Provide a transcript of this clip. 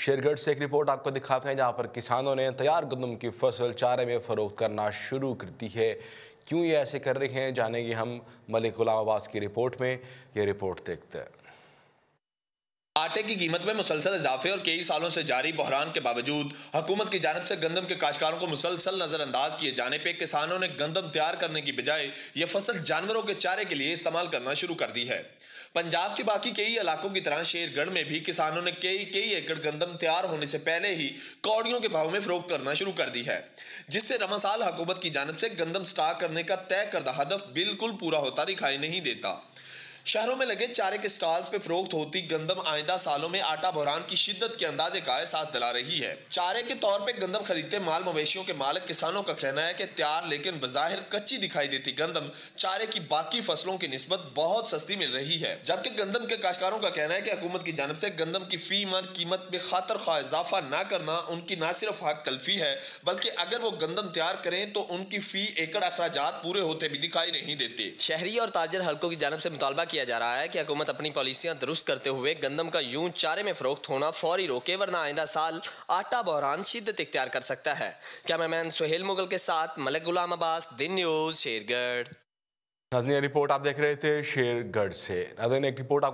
शेरगढ़ से एक रिपोर्ट आपको दिखाते हैं जहाँ पर किसानों ने तैयार गंदम की फ़सल चारे में फरोख्त करना शुरू कर दी है। क्यों ये ऐसे कर रहे हैं, जानेंगे हम मलिक गुलाम अब्बास की रिपोर्ट में। ये रिपोर्ट देखते हैं। आटे की कीमत में मुसलसल इजाफे और कई सालों से जारी बहरान के बावजूद हुकूमत की जानब से गंदम के काश्तकारों को मुसलसल नजरअंदाज किए जाने पर किसानों ने गंदम तैयार करने की बजाय यह फ़सल जानवरों के चारे के लिए इस्तेमाल करना शुरू कर दी है। पंजाब के बाकी कई इलाकों की तरह शेरगढ़ में भी किसानों ने कई कई एकड़ गंदम तैयार होने से पहले ही कौड़ियों के भाव में फरोख करना शुरू कर दी है, जिससे रमासाल हुकूमत की जानब से गंदम स्टॉक करने का तय करदा हदफ बिल्कुल पूरा होता दिखाई नहीं देता। शहरों में लगे चारे के स्टॉल्स पे फरोख्त होती गंदम आइंदा सालों में आटा बहरान की शिद्दत के अंदाजे का एहसास दिला रही है। चारे के तौर पे गंदम खरीदते माल मवेशियों के मालिक किसानों का कहना है कि तैयार लेकिन बजाहिर कच्ची दिखाई देती गंदम चारे की बाकी फ़सलों की नस्बत बहुत सस्ती मिल रही है। जबकि गंदम के काश्तकारों का कहना है की हुकूमत की जानब ऐसी गंदम की फ़ी मन कीमत में खातर खा इजाफा न करना उनकी न सिर्फ़ हक तलफी है, बल्कि अगर वो गंदम तैयार करें तो उनकी फ़ी, एकड़ अखराज पूरे होते भी दिखाई नहीं देते। शहरी और ताजर हल्कों की जानब ऐसी मुतालबा किया जा रहा है कि हुकूमत अपनी पॉलिसियाँ दुरुस्त करते हुए गंदम का यूँ चारे में फरोख्त होना फौरी रोके, वरना आइंदा साल आटा बहरान शिद्दत इख्तियार कर सकता है। कैमरामैन सुहेल मुगल के साथ मलिक गुलाम अब्बास, दिन न्यूज़, शेरगढ़। रिपोर्ट आप देख रहे थे शेरगढ़ से। एक रिपोर्ट